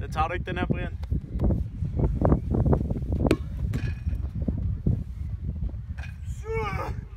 Den tager du ikke, den her, Brian? Sure.